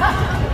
あっ!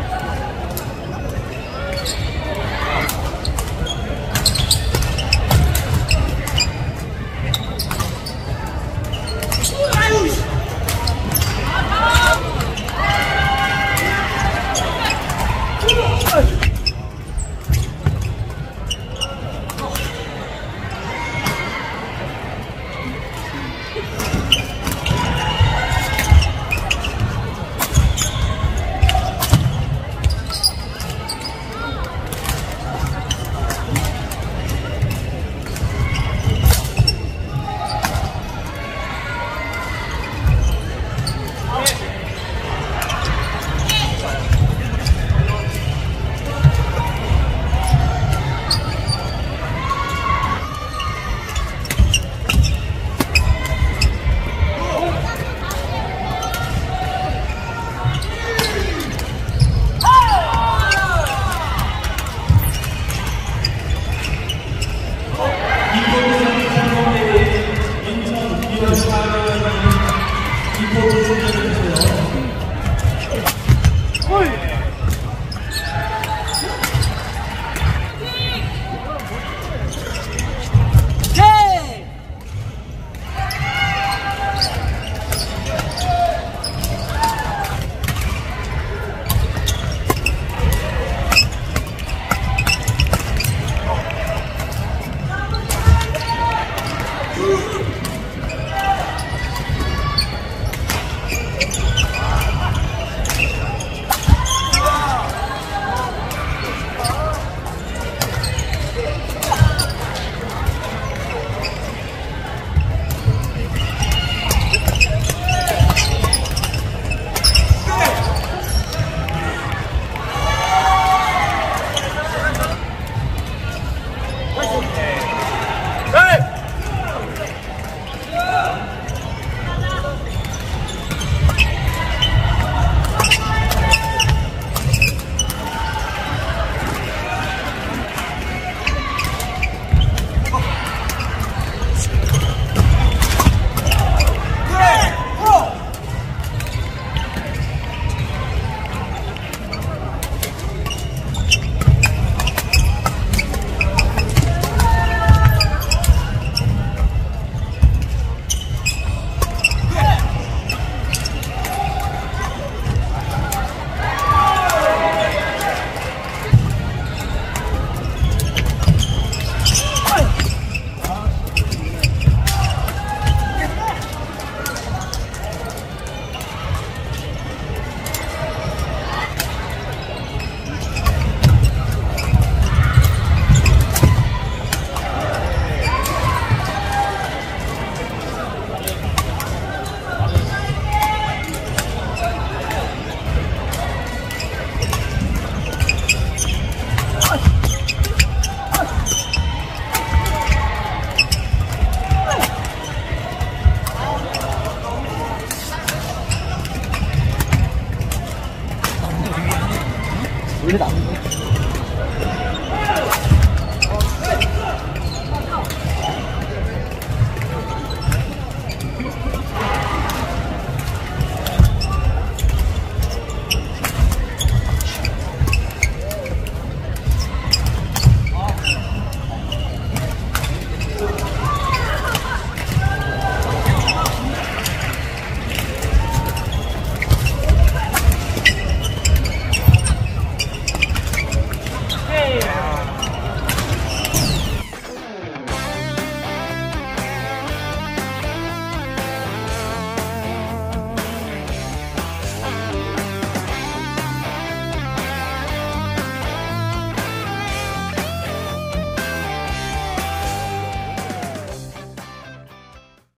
知道。